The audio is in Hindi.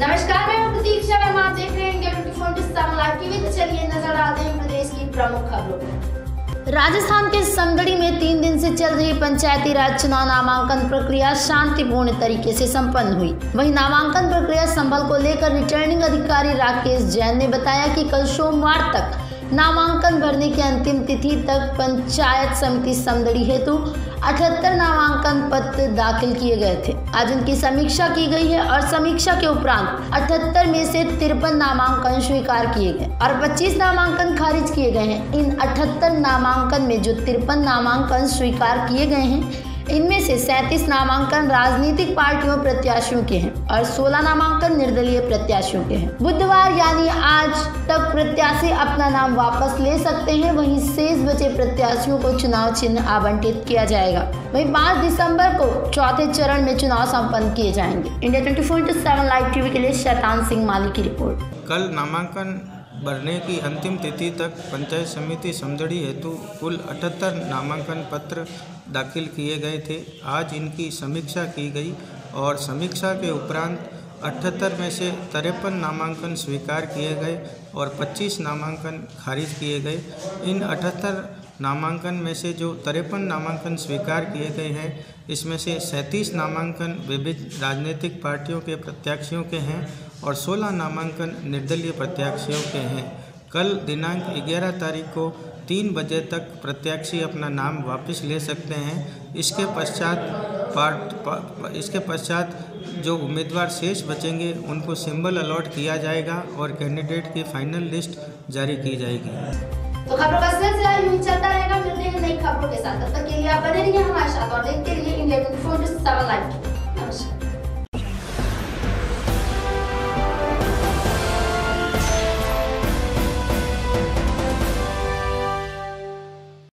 नमस्कार, मैं हूँ प्रतीक्षा वर्मा आप देख रहे हैं इंडिया 24 लाइव टीवी। तो चलिए नज़र डालते हैं प्रदेश की प्रमुख खबरों पर। राजस्थान के संगड़ी में तीन दिन से चल रही पंचायती राज चुनाव नामांकन प्रक्रिया शांतिपूर्ण तरीके से संपन्न हुई। वहीं नामांकन प्रक्रिया संभल को लेकर रिटर्निंग अधिकारी राकेश जैन ने बताया कि कल सोमवार तक नामांकन भरने की अंतिम तिथि तक पंचायत समिति समदड़ी हेतु अठहत्तर नामांकन पत्र दाखिल किए गए थे। आज उनकी समीक्षा की गई है और समीक्षा के उपरांत अठहत्तर में से तिरपन नामांकन स्वीकार किए गए और 25 नामांकन खारिज किए गए हैं। इन अठहत्तर नामांकन में जो तिरपन नामांकन स्वीकार किए गए हैं इनमें से सैंतीस नामांकन राजनीतिक पार्टियों प्रत्याशियों के हैं और 16 नामांकन निर्दलीय प्रत्याशियों के हैं। बुधवार यानी आज तक प्रत्याशी अपना नाम वापस ले सकते हैं। वहीं शेष बचे प्रत्याशियों को चुनाव चिन्ह आवंटित किया जाएगा। वहीं 5 दिसंबर को चौथे चरण में चुनाव संपन्न किए जाएँगे। India twenty four into seven live TV के लिए शैतान सिंह माली की रिपोर्ट। कल नामांकन भरने की अंतिम तिथि तक पंचायत समिति समदड़ी हेतु कुल अठहत्तर नामांकन पत्र दाखिल किए गए थे। आज इनकी समीक्षा की गई और समीक्षा के उपरांत अठहत्तर में से तिरपन नामांकन स्वीकार किए गए और 25 नामांकन खारिज किए गए। इन अठहत्तर नामांकन में से जो तिरपन नामांकन स्वीकार किए गए हैं इसमें से सैंतीस नामांकन विविध राजनीतिक पार्टियों के प्रत्याशियों के हैं और 16 नामांकन निर्दलीय प्रत्याशियों के हैं। कल दिनांक 11 तारीख को तीन बजे तक प्रत्याशी अपना नाम वापस ले सकते हैं। इसके पश्चात पार्ट पा, इसके पश्चात जो उम्मीदवार शेष बचेंगे उनको सिंबल अलॉट किया जाएगा और कैंडिडेट की फाइनल लिस्ट जारी की जाएगी। तो खबरों के साथ तब तक के लिए आप बने रहिए हमारे साथ और देखते रहिए India twenty four seven live